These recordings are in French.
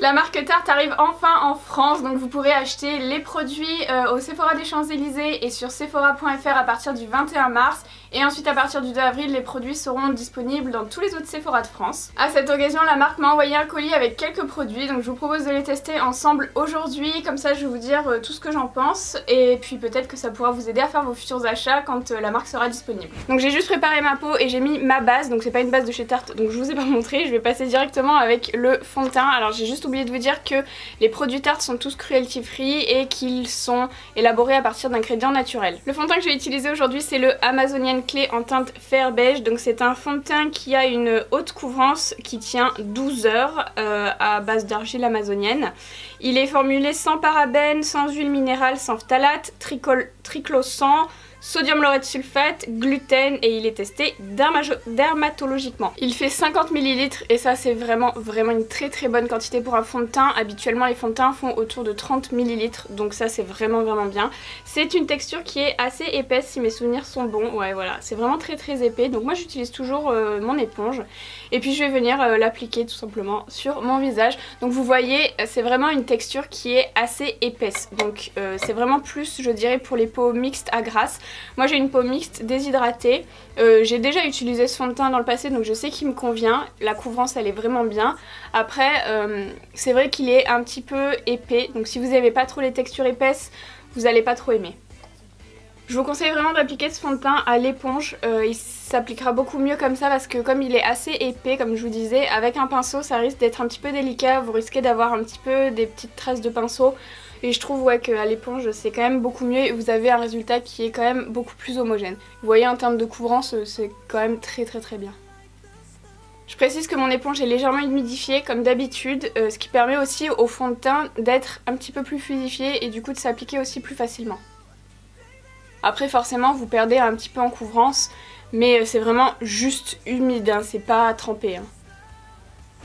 La marque Tarte arrive enfin en France, donc vous pourrez acheter les produits euh, au Sephora des Champs-Élysées et sur sephora.fr à partir du 21 mars. Et ensuite à partir du 2 avril, les produits seront disponibles dans tous les autres Sephora de France. À cette occasion, la marque m'a envoyé un colis avec quelques produits, donc je vous propose de les tester ensemble aujourd'hui. Comme ça, je vais vous dire euh, tout ce que j'en pense et puis peut-être que ça pourra vous aider à faire vos futurs achats quand euh, la marque sera disponible. Donc j'ai juste préparé ma peau et j'ai mis ma base, donc c'est pas une base de chez Tarte, donc je vous ai pas montré. Je vais passer directement avec le fond de teint. Alors j'ai juste oublié de vous dire que les produits Tarte sont tous cruelty free et qu'ils sont élaborés à partir d'ingrédients naturels. Le fond de teint que je vais utiliser aujourd'hui c'est le Amazonian Clé en teinte fer beige. Donc c'est un fond de teint qui a une haute couvrance qui tient 12 heures euh, à base d'argile amazonienne. Il est formulé sans parabènes, sans huile minérale, sans phtalate, triclosan, sodium laureth sulfate, gluten et il est testé dermatologiquement. Il fait 50 ml et ça c'est vraiment vraiment une très très bonne quantité pour un fond de teint. Habituellement les fonds de teint font autour de 30 ml donc ça c'est vraiment vraiment bien. C'est une texture qui est assez épaisse si mes souvenirs sont bons. Ouais voilà c'est vraiment très très épais donc moi j'utilise toujours euh, mon éponge et puis je vais venir euh, l'appliquer tout simplement sur mon visage. Donc vous voyez c'est vraiment une texture qui est assez épaisse donc euh, c'est vraiment plus je dirais pour les peaux mixtes à grasse. Moi j'ai une peau mixte déshydratée. Euh, j'ai déjà utilisé ce fond de teint dans le passé donc je sais qu'il me convient. La couvrance elle est vraiment bien. Après euh, c'est vrai qu'il est un petit peu épais donc si vous n'avez pas trop les textures épaisses vous n'allez pas trop aimer. Je vous conseille vraiment d'appliquer ce fond de teint à l'éponge, euh, il s'appliquera beaucoup mieux comme ça parce que comme il est assez épais comme je vous disais, avec un pinceau ça risque d'être un petit peu délicat, vous risquez d'avoir un petit peu des petites traces de pinceau. Et je trouve ouais, qu'à l'éponge c'est quand même beaucoup mieux et vous avez un résultat qui est quand même beaucoup plus homogène. Vous voyez en termes de couvrance c'est quand même très très très bien. Je précise que mon éponge est légèrement humidifiée comme d'habitude, euh, ce qui permet aussi au fond de teint d'être un petit peu plus fluidifié et du coup de s'appliquer aussi plus facilement. Après forcément vous perdez un petit peu en couvrance, mais euh, c'est vraiment juste humide, hein, c'est pas trempé. Hein.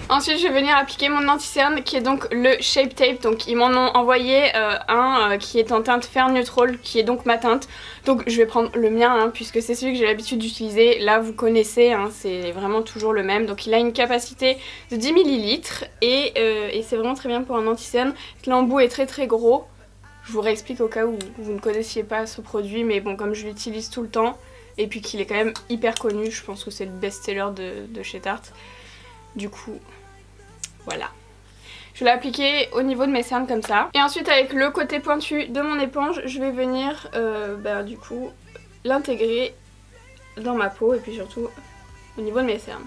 Ensuite je vais venir appliquer mon anti-cerne qui est donc le Shape Tape. Donc ils m'en ont envoyé euh, un euh, qui est en teinte Fair Neutral qui est donc ma teinte. Donc je vais prendre le mien hein, puisque c'est celui que j'ai l'habitude d'utiliser. Là vous connaissez, hein, c'est vraiment toujours le même. Donc il a une capacité de 10 ml et, euh, et c'est vraiment très bien pour un anti-cerne. L'embout est très très gros. Je vous réexplique au cas où vous ne connaissiez pas ce produit mais bon comme je l'utilise tout le temps et puis qu'il est quand même hyper connu, je pense que c'est le best-seller de, de chez Tarte. Du coup, voilà. Je l'ai appliqué au niveau de mes cernes comme ça. Et ensuite avec le côté pointu de mon éponge, je vais venir euh, bah, du coup l'intégrer dans ma peau et puis surtout au niveau de mes cernes.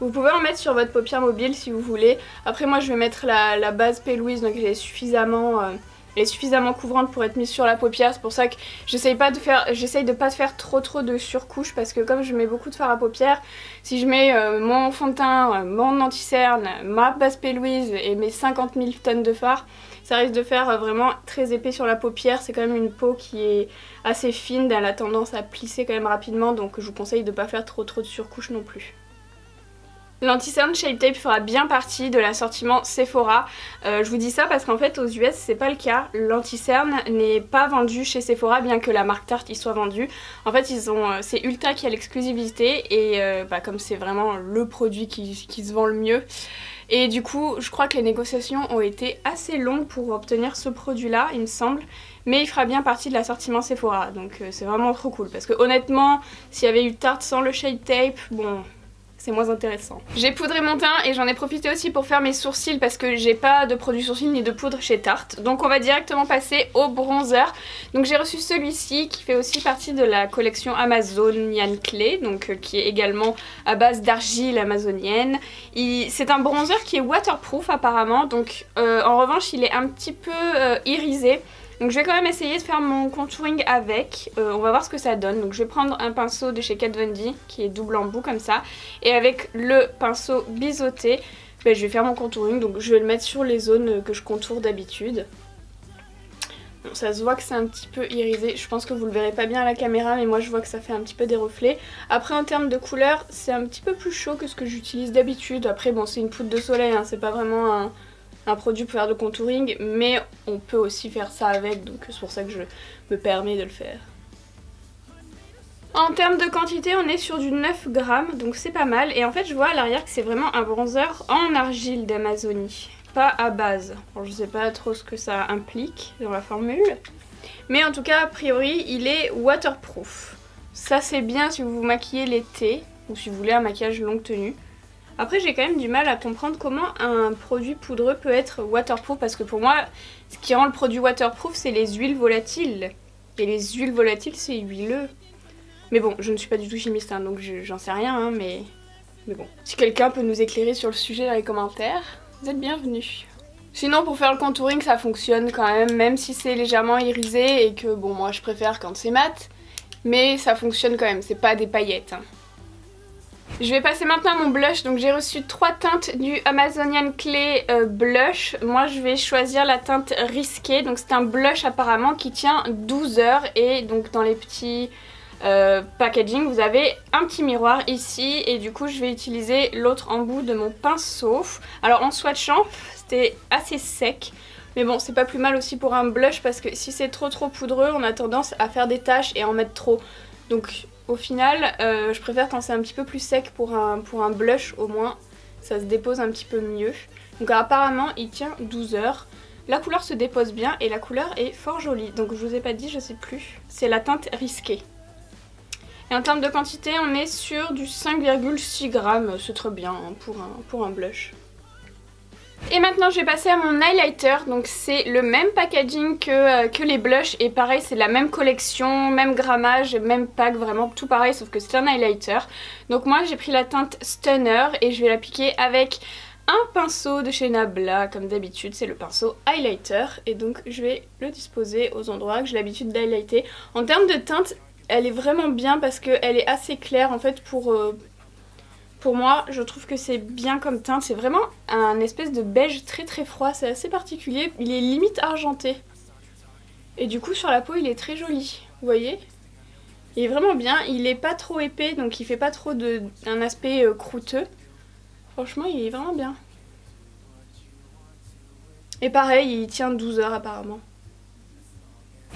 Vous pouvez en mettre sur votre paupière mobile si vous voulez. Après moi je vais mettre la, base P. Louise donc j'ai suffisamment... Euh, elle est suffisamment couvrante pour être mise sur la paupière. C'est pour ça que j'essaye pas de faire, pas faire trop trop de surcouche parce que comme je mets beaucoup de fard à paupières, si je mets euh, mon fond de teint, euh, mon anti-cerne, ma base. Louise et mes 50 000 tonnes de fard, ça risque de faire euh, vraiment très épais sur la paupière. C'est quand même une peau qui est assez fine, elle a tendance à plisser quand même rapidement donc je vous conseille de pas faire trop trop de surcouche non plus. L'anti-cerne Shape Tape fera bien partie de l'assortiment Sephora. Euh, je vous dis ça parce qu'en fait aux US c'est pas le cas. L'anti-cerne n'est pas vendu chez Sephora bien que la marque Tarte y soit vendue. En fait ils ont, euh, c'est Ulta qui a l'exclusivité et euh, bah, comme c'est vraiment le produit qui, se vend le mieux. Et du coup je crois que les négociations ont été assez longues pour obtenir ce produit là il me semble. Mais il fera bien partie de l'assortiment Sephora donc c'est vraiment trop cool parce que honnêtement s'il y avait eu Tarte sans le Shape Tape, bon c'est moins intéressant. J'ai poudré mon teint et j'en ai profité aussi pour faire mes sourcils parce que j'ai pas de produit sourcils ni de poudre chez Tarte. Donc on va directement passer au bronzer. Donc j'ai reçu celui-ci qui fait aussi partie de la collection Amazonian Clay, donc euh, qui est également à base d'argile amazonienne. C'est un bronzer qui est waterproof apparemment, donc euh, en revanche il est un petit peu euh, irisé. Donc je vais quand même essayer de faire mon contouring avec, euh, on va voir ce que ça donne. Donc je vais prendre un pinceau de chez Kat Von D qui est double en bout comme ça. Et avec le pinceau biseauté, ben, je vais faire mon contouring. Donc je vais le mettre sur les zones que je contourne d'habitude. Bon, ça se voit que c'est un petit peu irisé, je pense que vous le verrez pas bien à la caméra mais moi je vois que ça fait un petit peu des reflets. Après en termes de couleur c'est un petit peu plus chaud que ce que j'utilise d'habitude. Après bon c'est une poudre de soleil, hein. c'est pas vraiment un, un produit pour faire de contouring, mais on peut aussi faire ça avec, donc c'est pour ça que je me permets de le faire. En termes de quantité, on est sur du 9 grammes, donc c'est pas mal. Et en fait, je vois à l'arrière que c'est vraiment un bronzer en argile d'Amazonie, pas à base. je sais pas trop ce que ça implique dans la formule. Mais en tout cas, a priori, il est waterproof. Ça, c'est bien si vous vous maquillez l'été, ou si vous voulez un maquillage longue tenue. Après, j'ai quand même du mal à comprendre comment un produit poudreux peut être waterproof, parce que pour moi, ce qui rend le produit waterproof, c'est les huiles volatiles. Et les huiles volatiles, c'est huileux. Mais bon, je ne suis pas du tout chimiste, hein, donc j'en sais rien, hein, mais... bon. Si quelqu'un peut nous éclairer sur le sujet dans les commentaires, vous êtes bienvenus. Sinon, pour faire le contouring, ça fonctionne quand même, même si c'est légèrement irisé et que, bon, moi je préfère quand c'est mat, mais ça fonctionne quand même, c'est pas des paillettes. Hein. Je vais passer maintenant à mon blush, donc j'ai reçu trois teintes du Amazonian Clay euh, Blush. Moi je vais choisir la teinte risquée, donc c'est un blush apparemment qui tient 12 heures et donc dans les petits euh, packaging, vous avez un petit miroir ici et du coup je vais utiliser l'autre embout de mon pinceau. Alors en swatchant, c'était assez sec. Mais bon, c'est pas plus mal aussi pour un blush parce que si c'est trop trop poudreux, on a tendance à faire des taches et en mettre trop. Donc au final, euh, je préfère quand c'est un petit peu plus sec pour un, blush au moins. Ça se dépose un petit peu mieux. Donc apparemment, il tient 12 heures. La couleur se dépose bien et la couleur est fort jolie. Donc je vous ai pas dit, je sais plus. C'est la teinte risquée. Et en termes de quantité, on est sur du 5,6 grammes, c'est très bien hein, pour un blush. Et maintenant je vais passer à mon highlighter, donc c'est le même packaging que, euh, que les blushs et pareil c'est la même collection, même grammage, même pack, vraiment tout pareil sauf que c'est un highlighter. Donc moi j'ai pris la teinte Stunner et je vais l'appliquer avec un pinceau de chez Nabla comme d'habitude c'est le pinceau highlighter et donc je vais le disposer aux endroits que j'ai l'habitude d'highlighter. En termes de teinte elle est vraiment bien parce qu'elle est assez claire en fait pour, euh, pour moi. Je trouve que c'est bien comme teinte. C'est vraiment un espèce de beige très très froid. C'est assez particulier. Il est limite argenté. Et du coup sur la peau il est très joli. Vous voyez? Il est vraiment bien. Il est pas trop épais donc il fait pas trop de, un aspect euh, croûteux. Franchement il est vraiment bien. Et pareil il tient 12 heures apparemment.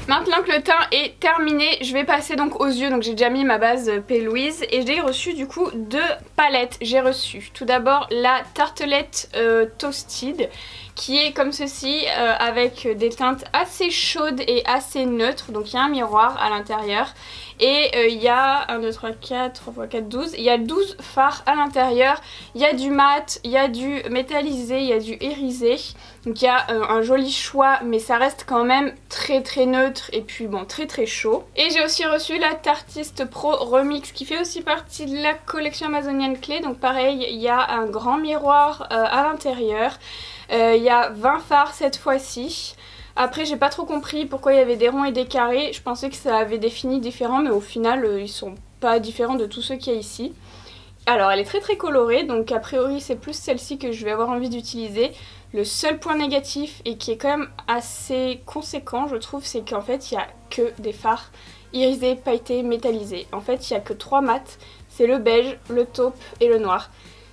Maintenant que le teint est terminé, je vais passer donc aux yeux. Donc j'ai déjà mis ma base P. Louise et j'ai reçu du coup deux palettes. J'ai reçu tout d'abord la tartelette euh, Toasted qui est comme ceci euh, avec des teintes assez chaudes et assez neutres. Donc il y a un miroir à l'intérieur et euh, il y a 1, 2, 3, 4, 3 x 4, 12. Il y a 12 fards à l'intérieur. Il y a du mat, il y a du métallisé, il y a du irisé. Donc il y a euh, un joli choix mais ça reste quand même très très neutre et puis bon très très chaud. Et j'ai aussi reçu la Tartiste Pro Remix qui fait aussi partie de la collection Amazonian Clay. Donc pareil il y a un grand miroir euh, à l'intérieur. il y a 20 fards cette fois-ci. Après j'ai pas trop compris pourquoi il y avait des ronds et des carrés. Je pensais que ça avait des finis différents mais au final euh, ils sont pas différents de tous ceux qu'il y a ici. Alors elle est très très colorée donc a priori c'est plus celle-ci que je vais avoir envie d'utiliser. Le seul point négatif et qui est quand même assez conséquent je trouve c'est qu'en fait il n'y a que des fards irisés, pailletés, métallisés. En fait il n'y a que trois mats, c'est le beige, le taupe et le noir.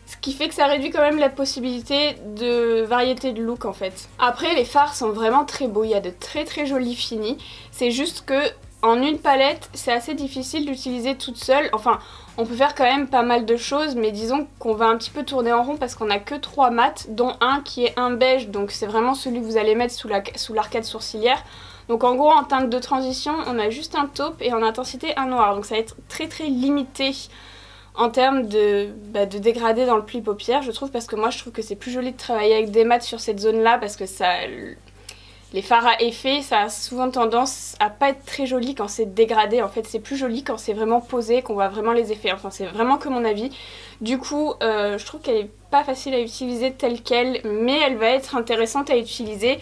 Ce qui fait que ça réduit quand même la possibilité de variété de look en fait. Après les fards sont vraiment très beaux, il y a de très très jolis finis. C'est juste que en une palette c'est assez difficile d'utiliser toute seule. Enfin on peut faire quand même pas mal de choses mais disons qu'on va un petit peu tourner en rond parce qu'on a que trois mats dont un qui est un beige donc c'est vraiment celui que vous allez mettre sous l'arcade sous sourcilière. Donc en gros en teinte de transition on a juste un taupe et en intensité un noir donc ça va être très très limité en termes de, bah, de dégradé dans le pli paupière, je trouve, parce que moi je trouve que c'est plus joli de travailler avec des mats sur cette zone-là, parce que ça, les fards à effet, ça a souvent tendance à pas être très joli quand c'est dégradé. En fait, c'est plus joli quand c'est vraiment posé, qu'on voit vraiment les effets. Enfin, c'est vraiment que mon avis. Du coup, euh, je trouve qu'elle est pas facile à utiliser telle qu'elle, mais elle va être intéressante à utiliser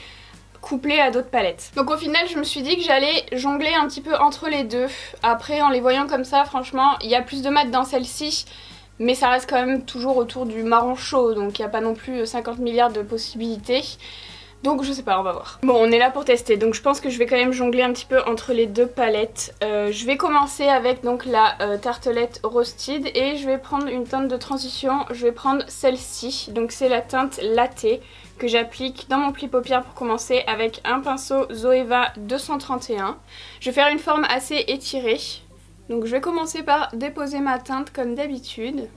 couplé à d'autres palettes. Donc au final je me suis dit que j'allais jongler un petit peu entre les deux. Après en les voyant comme ça franchement il y a plus de mat dans celle-ci mais ça reste quand même toujours autour du marron chaud donc il n'y a pas non plus 50 milliards de possibilités. Donc je sais pas, on va voir. Bon, on est là pour tester, donc je pense que je vais quand même jongler un petit peu entre les deux palettes. Euh, je vais commencer avec donc la euh, tartelette Roasted et je vais prendre une teinte de transition. Je vais prendre celle-ci, donc c'est la teinte Latte que j'applique dans mon pli paupière pour commencer avec un pinceau Zoeva 231. Je vais faire une forme assez étirée Donc je vais commencer par déposer ma teinte comme d'habitude.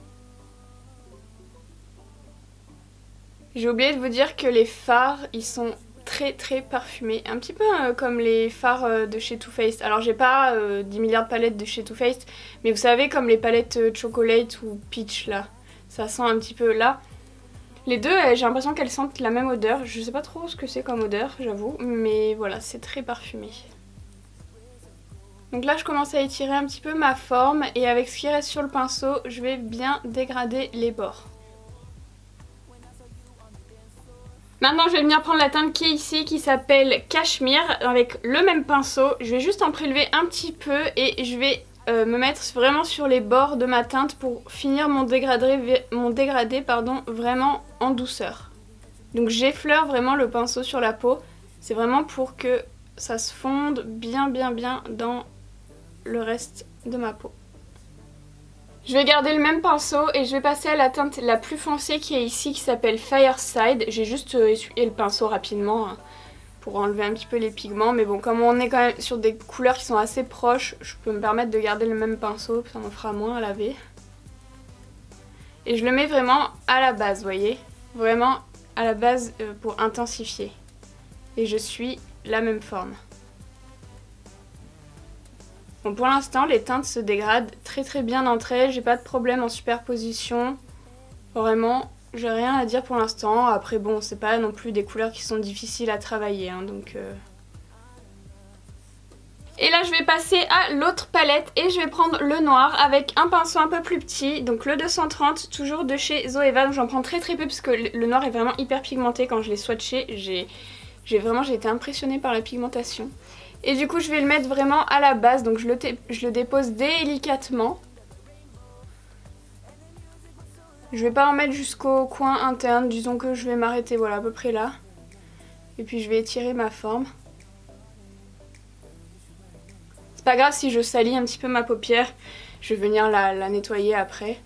J'ai oublié de vous dire que les fards, ils sont très très parfumés. Un petit peu euh, comme les fards euh, de chez Too Faced. Alors j'ai pas 10 euh, milliards de palettes de chez Too Faced, mais vous savez comme les palettes chocolate ou peach là. Ça sent un petit peu là. Les deux, j'ai l'impression qu'elles sentent la même odeur. Je sais pas trop ce que c'est comme odeur, j'avoue. Mais voilà, c'est très parfumé. Donc là, je commence à étirer un petit peu ma forme. Et avec ce qui reste sur le pinceau, je vais bien dégrader les bords. Maintenant je vais venir prendre la teinte qui est ici qui s'appelle Cachemire avec le même pinceau. Je vais juste en prélever un petit peu et je vais euh, me mettre vraiment sur les bords de ma teinte pour finir mon dégradé, mon dégradé pardon, vraiment en douceur. Donc j'effleure vraiment le pinceau sur la peau. C'est vraiment pour que ça se fonde bien bien bien dans le reste de ma peau. Je vais garder le même pinceau et je vais passer à la teinte la plus foncée qui est ici qui s'appelle Fireside. J'ai juste euh, essuyé le pinceau rapidement hein, pour enlever un petit peu les pigments. Mais bon, comme on est quand même sur des couleurs qui sont assez proches, je peux me permettre de garder le même pinceau, ça m'en fera moins à laver. Et je le mets vraiment à la base, vous voyez Vraiment à la base euh, pour intensifier. Et je suis la même forme. Bon, pour l'instant, les teintes se dégradent très très bien entre elles. J'ai pas de problème en superposition. Vraiment, j'ai rien à dire pour l'instant. Après, bon, c'est pas non plus des couleurs qui sont difficiles à travailler. Hein, donc... Euh. Et là je vais passer à l'autre palette et je vais prendre le noir avec un pinceau un peu plus petit, donc le 230, toujours de chez Zoeva, j'en prends très très peu parce que le noir est vraiment hyper pigmenté quand je l'ai swatché, j'ai vraiment j'ai été impressionnée par la pigmentation. Et du coup je vais le mettre vraiment à la base, donc je le, je le dépose délicatement. Je vais pas en mettre jusqu'au coin interne, disons que je vais m'arrêter voilà à peu près là. Et puis je vais étirer ma forme. C'est pas grave si je salis un petit peu ma paupière, je vais venir la, la nettoyer après.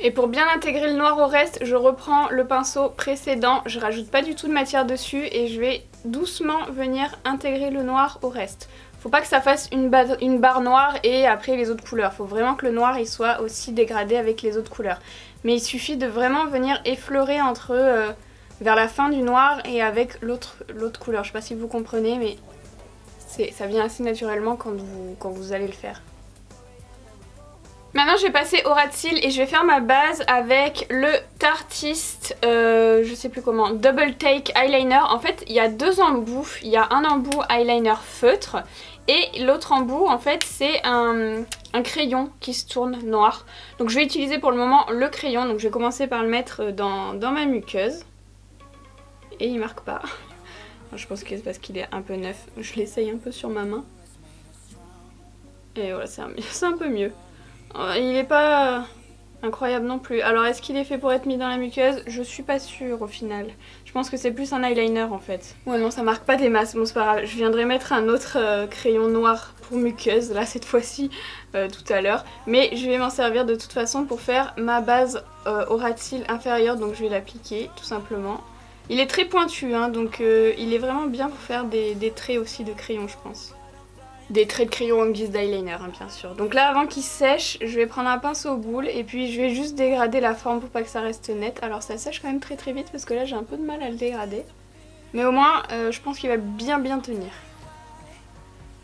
Et pour bien intégrer le noir au reste, je reprends le pinceau précédent, je rajoute pas du tout de matière dessus et je vais doucement venir intégrer le noir au reste. Faut pas que ça fasse une, barre noire et après les autres couleurs. Faut vraiment que le noir il soit aussi dégradé avec les autres couleurs. Mais il suffit de vraiment venir effleurer entre euh, vers la fin du noir et avec l'autre couleur. Je sais pas si vous comprenez mais ça vient assez naturellement quand vous, quand vous allez le faire. Maintenant je vais passer au ras de cils et je vais faire ma base avec le Tartist, euh, je sais plus comment, Double Take Eyeliner. En fait il y a deux embouts, il y a un embout eyeliner feutre et l'autre embout en fait c'est un, crayon qui se tourne noir. Donc je vais utiliser pour le moment le crayon, donc je vais commencer par le mettre dans, dans ma muqueuse. Et il marque pas. Je pense que c'est parce qu'il est un peu neuf, je l'essaye un peu sur ma main. Et voilà c'est un peu mieux. Euh, il est pas incroyable non plus. Alors est-ce qu'il est fait pour être mis dans la muqueuse? Je suis pas sûre au final. Je pense que c'est plus un eyeliner en fait. Ouais non ça marque pas des masses, bon c'est pas grave. Je viendrai mettre un autre euh, crayon noir pour muqueuse là cette fois-ci euh, tout à l'heure. Mais je vais m'en servir de toute façon pour faire ma base au ras de cils inférieur donc je vais l'appliquer tout simplement. Il est très pointu hein, donc il est vraiment bien pour faire des traits aussi de crayon je pense des traits de crayon en guise d'eyeliner hein, bien sûr. Donc là avant qu'il sèche, je vais prendre un pinceau boule et puis je vais juste dégrader la forme pour pas que ça reste net. Alors ça sèche quand même très très vite parce que là j'ai un peu de mal à le dégrader. Mais au moins euh, je pense qu'il va bien bien tenir.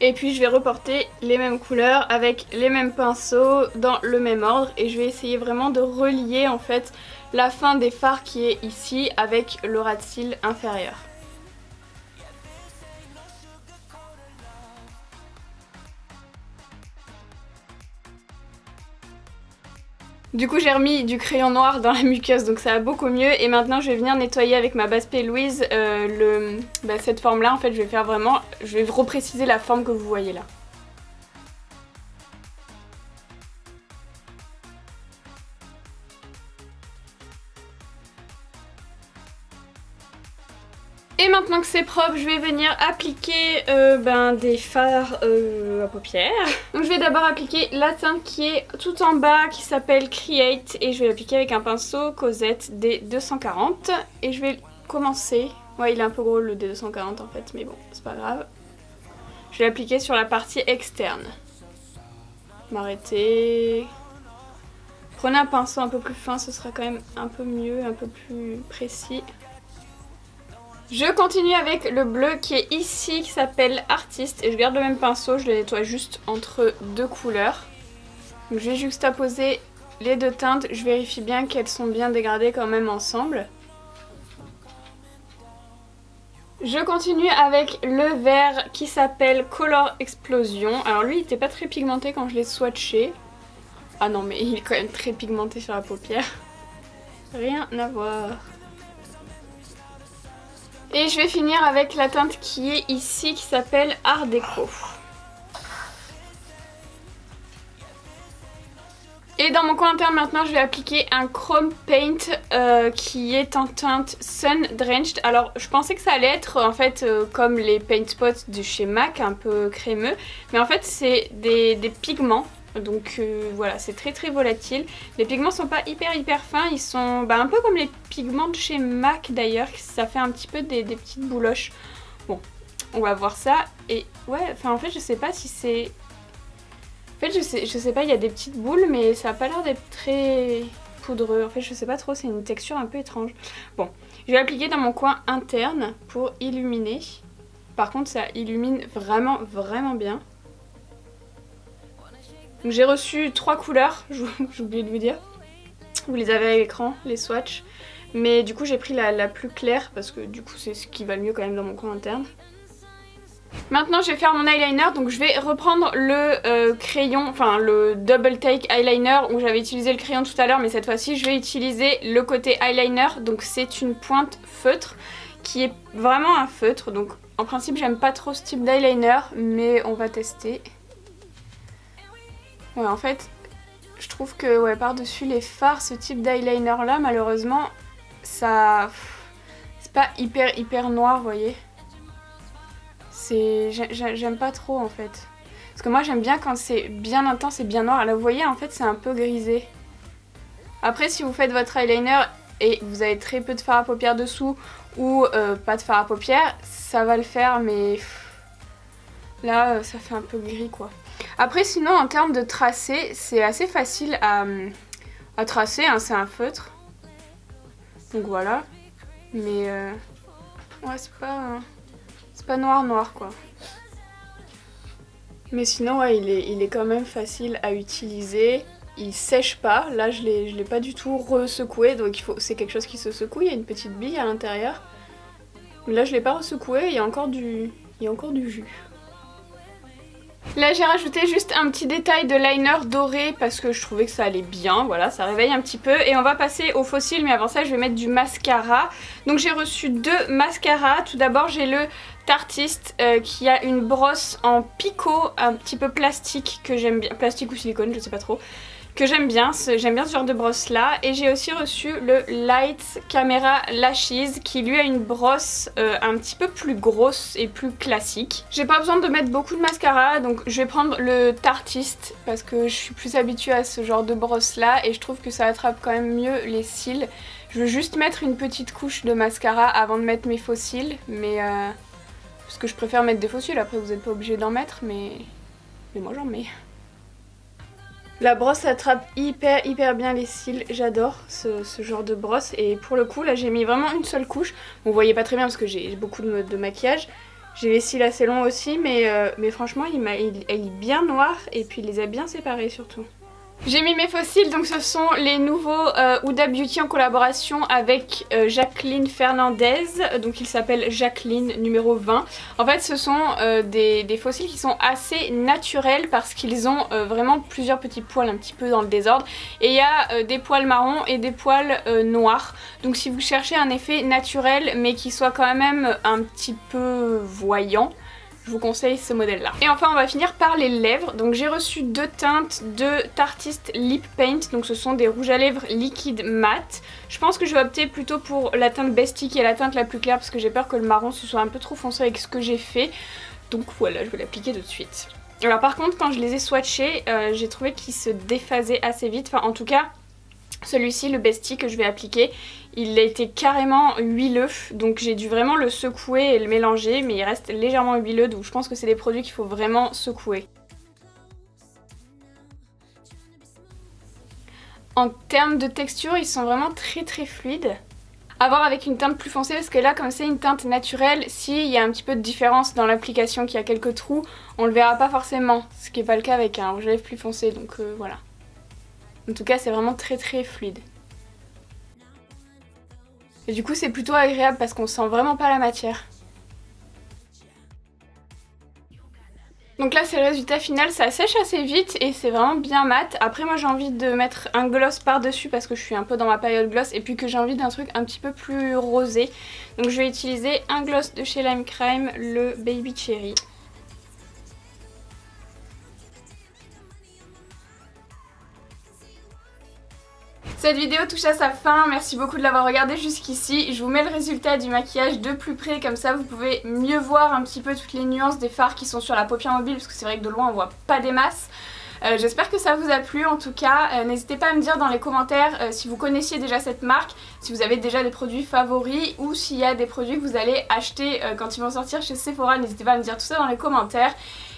Et puis je vais reporter les mêmes couleurs avec les mêmes pinceaux dans le même ordre et je vais essayer vraiment de relier en fait la fin des fards qui est ici avec le ras de cils inférieur. Du coup j'ai remis du crayon noir dans la muqueuse donc ça va beaucoup mieux et maintenant je vais venir nettoyer avec ma base P Louise euh, bah, cette forme là en fait je vais faire vraiment, je vais repréciser la forme que vous voyez là. Que c'est propre, je vais venir appliquer euh, ben, des fards euh, à paupières. Donc je vais d'abord appliquer la teinte qui est tout en bas, qui s'appelle Create. Et je vais l'appliquer avec un pinceau Cosette D240. Et je vais commencer... Ouais, il est un peu gros le D240 en fait, mais bon, c'est pas grave. Je vais l'appliquer sur la partie externe. M'arrêter. Prenez un pinceau un peu plus fin, ce sera quand même un peu mieux, un peu plus précis. Je continue avec le bleu qui est ici, qui s'appelle Artiste. Et je garde le même pinceau, je le nettoie juste entre deux couleurs. Donc je vais juxtaposer les deux teintes. Je vérifie bien qu'elles sont bien dégradées quand même ensemble. Je continue avec le vert qui s'appelle Color Explosion. Alors lui il était pas très pigmenté quand je l'ai swatché. Ah non mais il est quand même très pigmenté sur la paupière. Rien à voir. Et je vais finir avec la teinte qui est ici qui s'appelle Art Déco. Et dans mon coin interne maintenant je vais appliquer un Chrome Paint euh, qui est en teinte Sun Drenched. Alors je pensais que ça allait être en fait euh, comme les paint spots de chez MAC, un peu crémeux. Mais en fait c'est des, pigments donc euh, voilà, c'est très très volatile. Les pigments sont pas hyper hyper fins, ils sont bah, un peu comme les pigments de chez MAC d'ailleurs, ça fait un petit peu des, des, petites bouloches. Bon, on va voir ça. Et ouais, enfin en fait je sais pas si c'est... En fait je sais, je sais pas, il y a des petites boules mais ça a pas l'air d'être très poudreux. En fait je sais pas trop, c'est une texture un peu étrange. Bon, je vais appliquer dans mon coin interne pour illuminer. Par contre ça illumine vraiment vraiment bien. Donc j'ai reçu trois couleurs, j'ai oublié de vous dire. Vous les avez à l'écran, les swatchs. Mais du coup j'ai pris la, plus claire parce que du coup c'est ce qui va le mieux quand même dans mon coin interne. Maintenant je vais faire mon eyeliner donc je vais reprendre le euh, crayon, enfin le double take eyeliner où j'avais utilisé le crayon tout à l'heure mais cette fois-ci je vais utiliser le côté eyeliner donc c'est une pointe feutre qui est vraiment un feutre donc en principe j'aime pas trop ce type d'eyeliner mais on va tester. Ouais, en fait, je trouve que ouais, par-dessus les fards, ce type d'eyeliner là, malheureusement, ça... C'est pas hyper hyper noir, vous voyez. C'est... J'aime pas trop en fait. Parce que moi j'aime bien quand c'est bien intense et bien noir. Là vous voyez en fait c'est un peu grisé. Après si vous faites votre eyeliner et vous avez très peu de fard à paupières dessous ou euh, pas de fard à paupières, ça va le faire mais là ça fait un peu gris quoi. Après sinon en termes de tracé, c'est assez facile à, tracer, hein, c'est un feutre. Donc voilà. Mais euh, ouais c'est pas, c'est pas noir noir quoi. Mais sinon il est, quand même facile à utiliser. Il sèche pas, là je l'ai pas du tout ressecoué donc c'est quelque chose qui se secoue, il y a une petite bille à l'intérieur. Là je l'ai pas ressecoué, il y a encore du, il y a encore du jus. Là j'ai rajouté juste un petit détail de liner doré parce que je trouvais que ça allait bien, voilà ça réveille un petit peu. Et on va passer au fossile mais avant ça je vais mettre du mascara. Donc j'ai reçu deux mascaras, tout d'abord j'ai le Tartiste euh, qui a une brosse en picot un petit peu plastique que j'aime bien, plastique ou silicone je sais pas trop que j'aime bien, j'aime bien ce genre de brosse là et j'ai aussi reçu le Light Camera Lashes qui lui a une brosse euh, un petit peu plus grosse et plus classique. J'ai pas besoin de mettre beaucoup de mascara donc je vais prendre le Tartiste parce que je suis plus habituée à ce genre de brosse là et je trouve que ça attrape quand même mieux les cils. Je veux juste mettre une petite couche de mascara avant de mettre mes faux cils mais... Euh, parce que je préfère mettre des faux cils, après vous n'êtes pas obligé d'en mettre mais... Mais moi j'en mets. La brosse attrape hyper hyper bien les cils, j'adore ce, genre de brosse et pour le coup là j'ai mis vraiment une seule couche. Vous voyez pas très bien parce que j'ai beaucoup de, maquillage. J'ai les cils assez longs aussi mais, euh, franchement il, il, elle est bien noire et puis il les a bien séparés surtout. J'ai mis mes fossiles, donc ce sont les nouveaux euh, Beauty en collaboration avec euh, Jacqueline Fernandez. Donc il s'appelle Jacqueline numéro 20. En fait ce sont euh, des, fossiles qui sont assez naturels parce qu'ils ont euh, vraiment plusieurs petits poils un petit peu dans le désordre. Et il y a des poils marrons et des poils noirs. Donc si vous cherchez un effet naturel mais qui soit quand même un petit peu voyant, je vous conseille ce modèle là. Et enfin on va finir par les lèvres. Donc j'ai reçu deux teintes de Tartist Lip Paint. Donc ce sont des rouges à lèvres liquide mat. Je pense que je vais opter plutôt pour la teinte Bestie qui est la teinte la plus claire parce que j'ai peur que le marron se soit un peu trop foncé avec ce que j'ai fait. Donc voilà je vais l'appliquer tout de suite. Alors par contre quand je les ai swatchés euh, j'ai trouvé qu'ils se déphasaient assez vite. Enfin en tout cas Celui-ci, le Bestie que je vais appliquer, il était carrément huileux, donc j'ai dû vraiment le secouer et le mélanger, mais il reste légèrement huileux, donc je pense que c'est des produits qu'il faut vraiment secouer. En termes de texture, ils sont vraiment très très fluides. A voir avec une teinte plus foncée parce que là comme c'est une teinte naturelle, s'il y a un petit peu de différence dans l'application, qu'il y a quelques trous, on le verra pas forcément. Ce qui n'est pas le cas avec un rouge à lèvres plus foncé, donc euh, voilà. En tout cas c'est vraiment très très fluide. Et du coup c'est plutôt agréable parce qu'on sent vraiment pas la matière. Donc là c'est le résultat final, ça sèche assez vite et c'est vraiment bien mat. Après moi j'ai envie de mettre un gloss par dessus parce que je suis un peu dans ma période gloss et puis que j'ai envie d'un truc un petit peu plus rosé. Donc je vais utiliser un gloss de chez Lime Crime, le Baby Cherry. Cette vidéo touche à sa fin, merci beaucoup de l'avoir regardée jusqu'ici. Je vous mets le résultat du maquillage de plus près, comme ça vous pouvez mieux voir un petit peu toutes les nuances des fards qui sont sur la paupière mobile, parce que c'est vrai que de loin on voit pas des masses. Euh, j'espère que ça vous a plu en tout cas. Euh, n'hésitez pas à me dire dans les commentaires euh, si vous connaissiez déjà cette marque, si vous avez déjà des produits favoris ou s'il y a des produits que vous allez acheter quand ils vont sortir chez Sephora. N'hésitez pas à me dire tout ça dans les commentaires.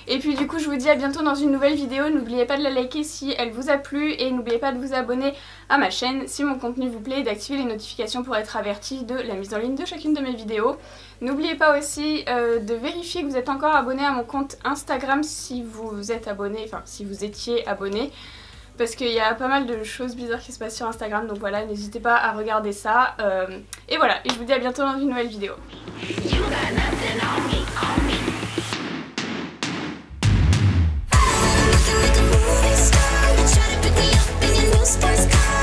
Et puis du coup je vous dis à bientôt dans une nouvelle vidéo, n'oubliez pas de la liker si elle vous a plu et n'oubliez pas de vous abonner à ma chaîne si mon contenu vous plaît et d'activer les notifications pour être averti de la mise en ligne de chacune de mes vidéos. N'oubliez pas aussi euh, de vérifier que vous êtes encore abonné à mon compte Instagram si vous êtes abonné, enfin si vous étiez abonné parce qu'il y a pas mal de choses bizarres qui se passent sur Instagram donc voilà n'hésitez pas à regarder ça euh, et voilà et je vous dis à bientôt dans une nouvelle vidéo. me up in your new sports car.